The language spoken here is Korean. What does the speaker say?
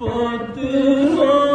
But the